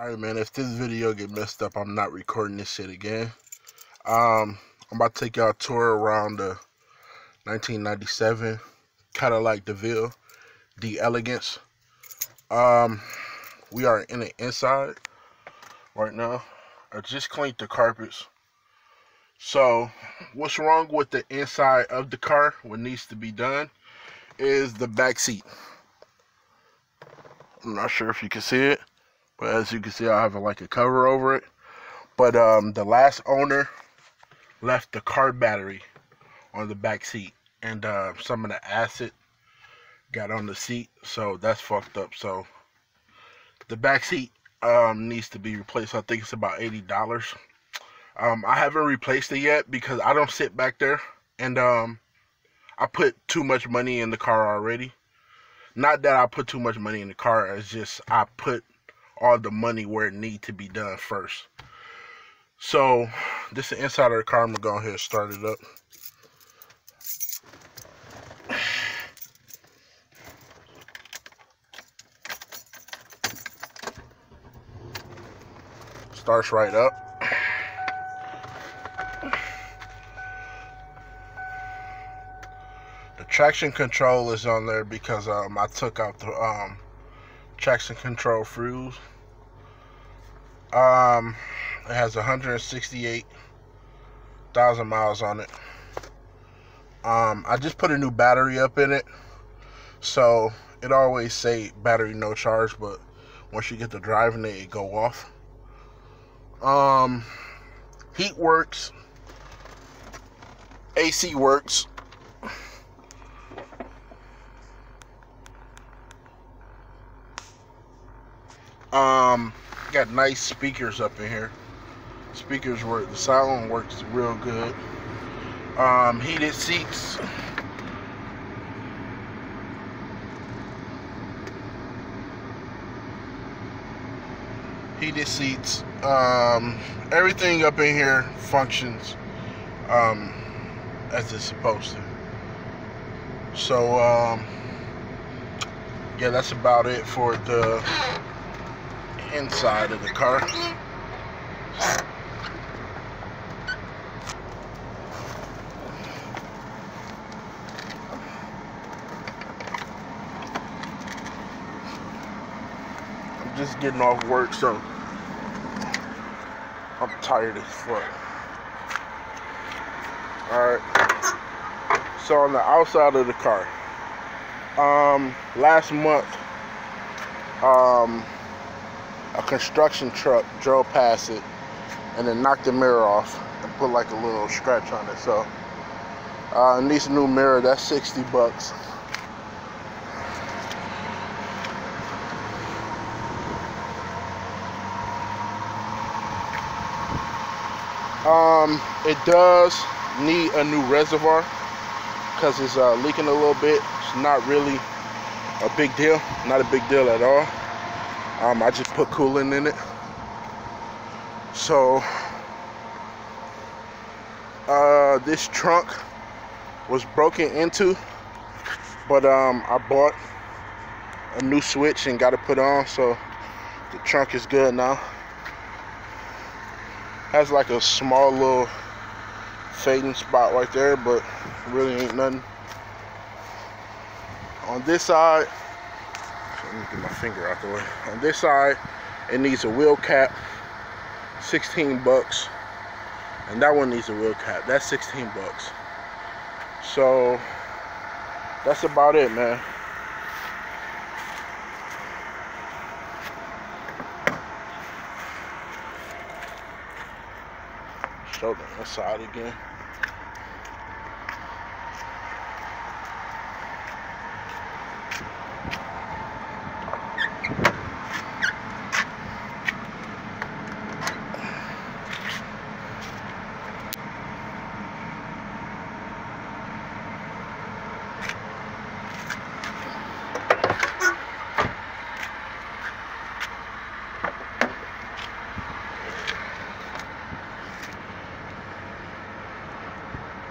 Alright man, if this video get messed up, I'm not recording this shit again. Um, I'm about to take y'all a tour around the 1997 Cadillac DeVille D'Elegance. Um, we are in the inside right now. I just cleaned the carpets. So, what's wrong with the inside of the car? What needs to be done is the back seat. I'm not sure if you can see it as you can see, I have a, like a cover over it. But um, the last owner left the car battery on the back seat, and uh, some of the acid got on the seat, so that's fucked up. So the back seat um, needs to be replaced. I think it's about eighty dollars. Um, I haven't replaced it yet because I don't sit back there, and um, I put too much money in the car already. Not that I put too much money in the car, it's just I put all the money where it need to be done first. So this is the inside of the car. I'm gonna go ahead and start it up. Starts right up. The traction control is on there because um, I took out the um, traction control fuse. Um, it has 168,000 miles on it. Um, I just put a new battery up in it, so it always say battery no charge, but once you get to driving it, it go off. Um, heat works, AC works. Um, got nice speakers up in here. Speakers work. The sound works real good. Um, heated seats. Heated seats. Um, everything up in here functions um, as it's supposed to. So, um, yeah, that's about it for the inside of the car. I'm just getting off work, so I'm tired as fuck. Alright. So on the outside of the car, um, last month, um, a construction truck drove past it and then knocked the mirror off and put like a little scratch on it. So uh, needs a new mirror. That's 60 bucks. Um, it does need a new reservoir because it's uh, leaking a little bit. It's not really a big deal. Not a big deal at all. Um, I just put coolant in it. So, uh, this trunk was broken into, but um, I bought a new switch and got it put on, so the trunk is good now. Has like a small little fading spot right there, but really ain't nothing. On this side, let me get my finger out the way. On this side, it needs a wheel cap, 16 bucks. And that one needs a wheel cap, that's 16 bucks. So, that's about it, man. Show them the side again.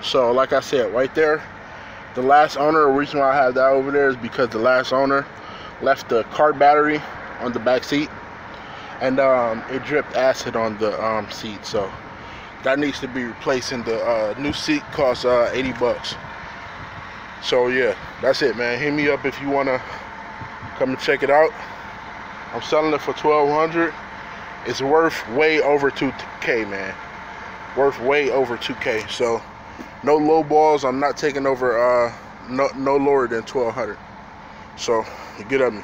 So like I said, right there, the last owner, the reason why I have that over there is because the last owner left the car battery on the back seat. and um, it dripped acid on the um, seat. So that needs to be replaced. And the uh, new seat costs uh, 80 bucks. So yeah, that's it, man. Hit me up if you wanna come and check it out. I'm selling it for 1200. It's worth way over 2k, man. Worth way over 2k. So no low balls. I'm not taking over uh, no no lower than 1200. So get at me.